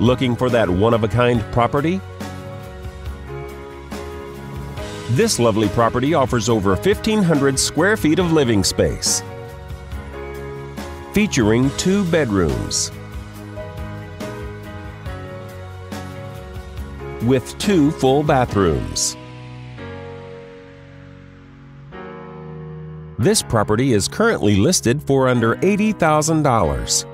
Looking for that one-of-a-kind property? This lovely property offers over 1,500 square feet of living space, featuring two bedrooms with two full bathrooms. This property is currently listed for under $80,000.